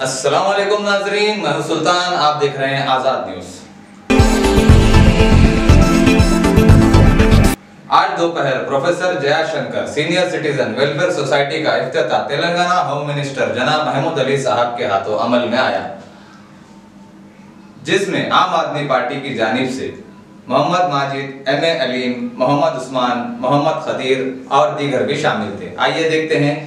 अस्सलाम वालेकुम नाजरीन, मैं हूँ सुल्तान, आप देख रहे हैं आज़ाद न्यूज़। आज दोपहर professor Jayashankar senior citizen welfare society का इफ्तिताह, तेलंगाना होम मिनिस्टर जनाब महमूद अली साहब के हाथों अमल में आया। जिसमें आम आदमी पार्टी की जानिब से मोहम्मद माजिद, एम ए अलीम, मोहम्मद उस्मान, मोहम्मद खदीर और दीगर भी शामिल थे। आइए देखते हैं।